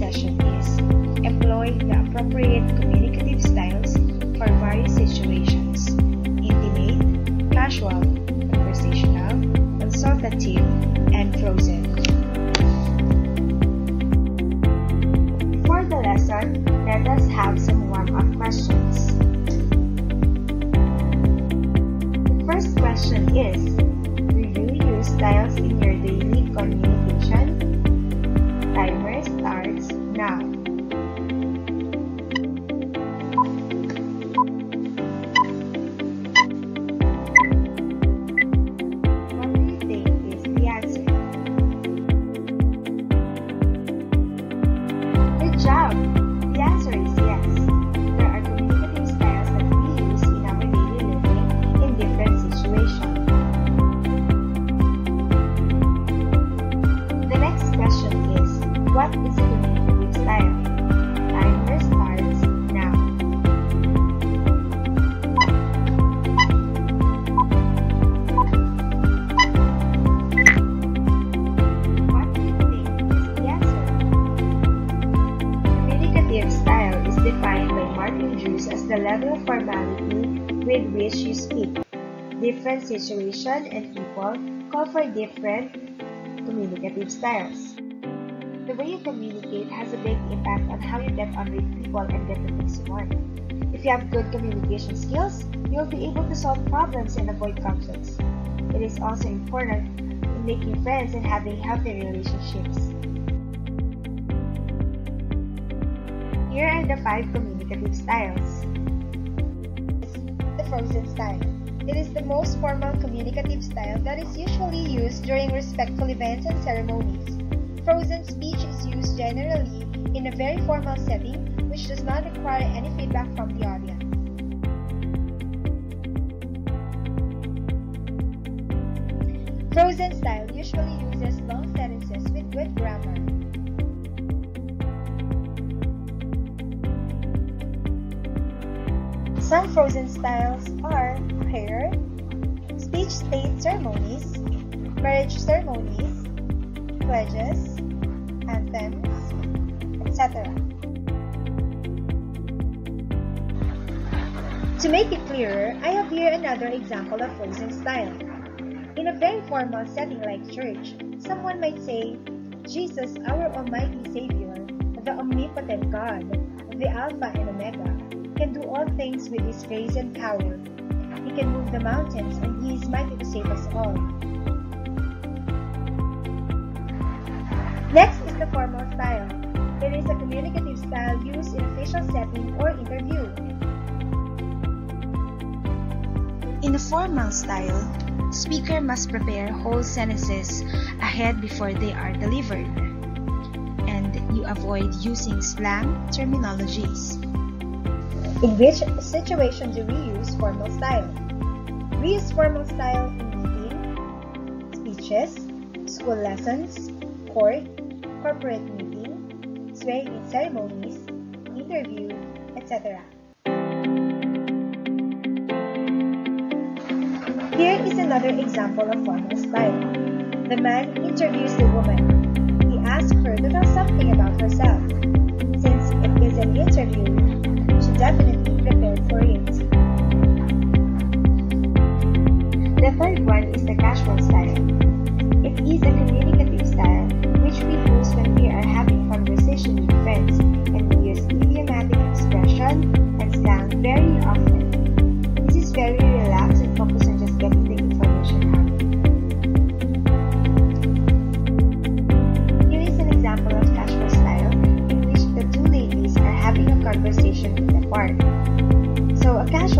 session is employ the appropriate communicative styles for various situations intimate, casual, conversational, consultative, and frozen. For the lesson, let us have some warm-up questions. Style? Timer starts now. What do you think is the answer? Communicative style is defined by Martin Joos as the level of formality with which you speak. Different situations and people call for different communicative styles. The way you communicate has a big impact on how you get on with people and get the things you want. If you have good communication skills, you'll be able to solve problems and avoid conflicts. It is also important in making friends and having healthy relationships. Here are the five communicative styles. The frozen style. It is the most formal communicative style that is usually used during respectful events and ceremonies. Frozen speech is used generally in a very formal setting which does not require any feedback from the audience. Frozen style usually uses long sentences with good grammar. Some frozen styles are prayer, speech state ceremonies, marriage ceremonies, pledges, anthems, etc. To make it clearer, I have here another example of frozen style. In a very formal setting like church, someone might say, Jesus, our Almighty Savior, the omnipotent God, the Alpha and Omega, can do all things with His grace and power. He can move the mountains, and He is mighty to save us all. Next is the formal style. It is a communicative style used in official setting or interview. In a formal style, speaker must prepare whole sentences ahead before they are delivered. And you avoid using slang terminologies. In which situation do we use formal style? We use formal style in meeting, speeches, school lessons, court, corporate meeting, swearing in ceremonies, interview, etc. Here is another example of formal style. The man interviews the woman. He asks her to tell something about herself. Since it is an interview, she definitely prepared for it. The third one is the casual style. It is a communicative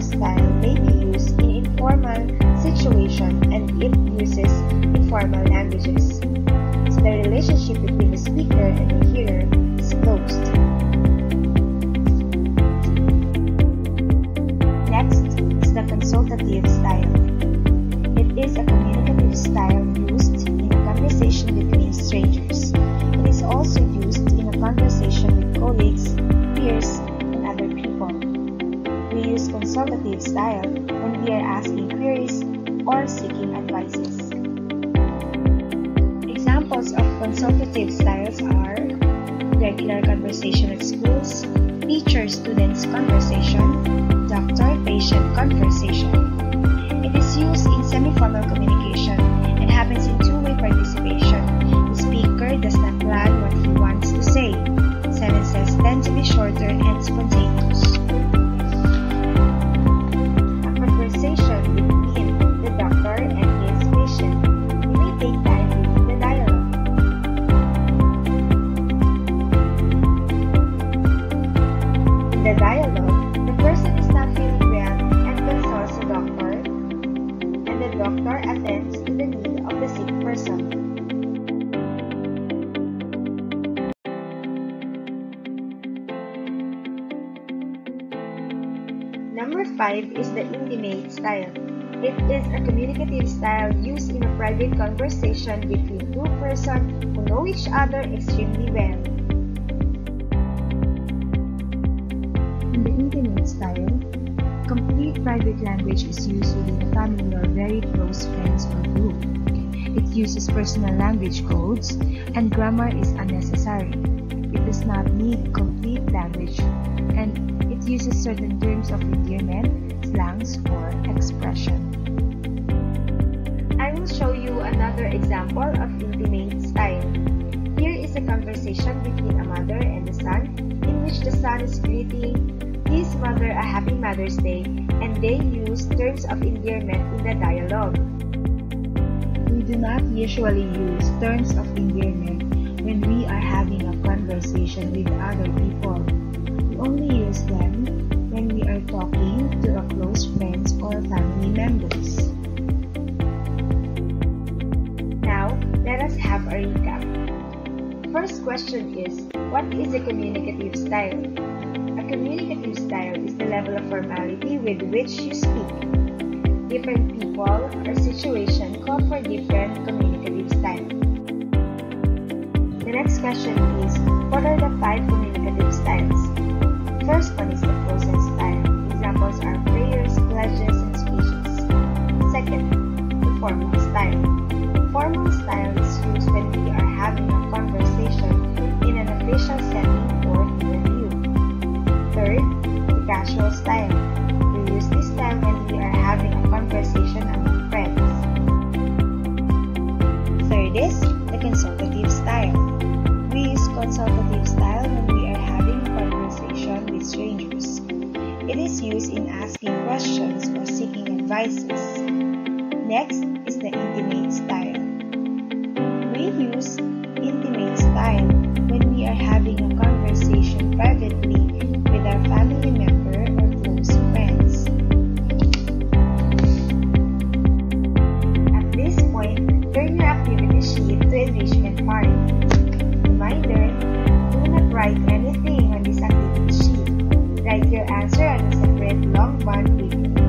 style may be used in informal situation and it uses informal languages. So the relationship between the speaker and the hearer is closed. regular conversation at schools, teacher-students conversation, doctor-patient conversation. It is used in semi-formal communication attends to the need of the sick person. Number 5 is the intimate style. It is a communicative style used in a private conversation between two persons who know each other extremely well. In the intimate style, complete private language is used within family or very close friends or group. It uses personal language codes and grammar is unnecessary. It does not need complete language and it uses certain terms of endearment, slangs, or expression. I will show you another example of intimate style. Here is a conversation between a mother and a son in which the son is greeting his mother a happy Mother's Day and they use terms of endearment in the dialogue. We do not usually use terms of endearment when we are having a conversation with other people. We only use them when we are talking to a close friends or family members. Now, let us have a recap. First question is, what is a communicative style? Communicative style is the level of formality with which you speak. Different people or situations call for different communicative styles. The next question is, what are the five communicative styles? First one is the process having a conversation privately with our family member or close friends. At this point, turn your activity sheet to enrichment part. Reminder, do not write anything on this activity sheet. Write your answer on a separate long bond paper.